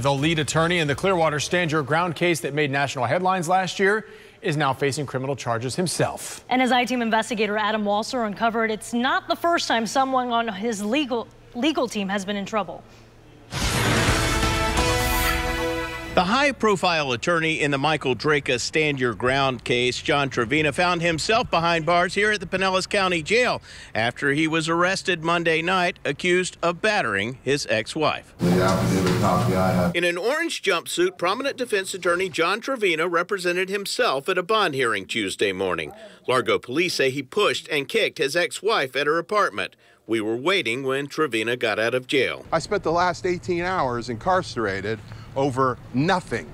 The lead attorney in the Clearwater Stand Your Ground case that made national headlines last year is now facing criminal charges himself. And as I-team investigator Adam Walser uncovered, it's not the first time someone on his legal legal team has been in trouble. The high profile attorney in the Michael Drejka Stand Your Ground case, John Trevena, found himself behind bars here at the Pinellas County Jail after he was arrested Monday night accused of battering his ex wife. In an orange jumpsuit, prominent defense attorney John Trevena represented himself at a bond hearing Tuesday morning. Largo police say he pushed and kicked his ex wife at her apartment. We were waiting when Trevena got out of jail. I spent the last 18 hours incarcerated over nothing.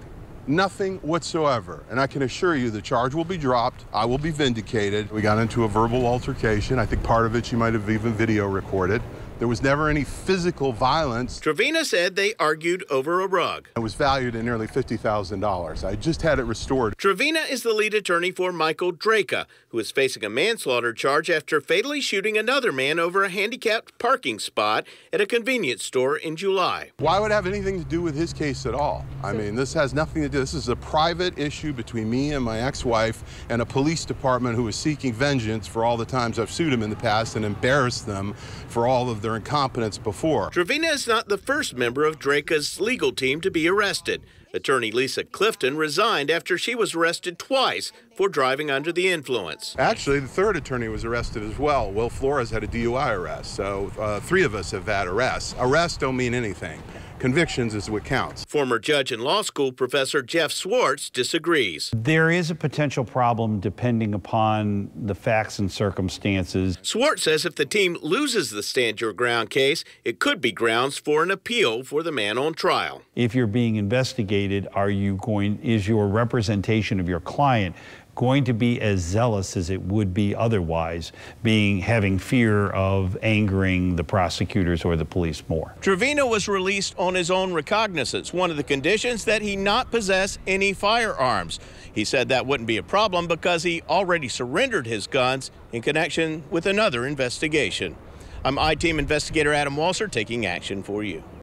Nothing whatsoever. And I can assure you the charge will be dropped. I will be vindicated. We got into a verbal altercation. I think part of it you might have even video recorded. There was never any physical violence. Trevena said they argued over a rug. It was valued at nearly $50,000. I just had it restored. Trevena is the lead attorney for Michael Drejka, who is facing a manslaughter charge after fatally shooting another man over a handicapped parking spot at a convenience store in July. Why would it have anything to do with his case at all? I mean, this has nothing to do. This is a private issue between me and my ex-wife and a police department who is seeking vengeance for all the times I've sued him in the past and embarrassed them for all of their incompetence before. Trevena is not the first member of Drejka's legal team to be arrested. Attorney Lysa Clifton resigned after she was arrested twice for driving under the influence. Actually, the third attorney was arrested as well. Wil Flores had a DUI arrest, so uh, three of us have had arrests. Arrests don't mean anything. Convictions is what counts. Former judge and law school professor Jeff Swartz disagrees. There is a potential problem depending upon the facts and circumstances. Swartz says if the team loses the stand your ground case, it could be grounds for an appeal for the man on trial. If you're being investigated, are you going is your representation of your client going to be as zealous as it would be otherwise, being having fear of angering the prosecutors or the police more. Trevena was released on his own recognizance. One of the conditions that he not possess any firearms. He said that wouldn't be a problem because he already surrendered his guns in connection with another investigation. I'm I-Team investigator Adam Walser taking action for you.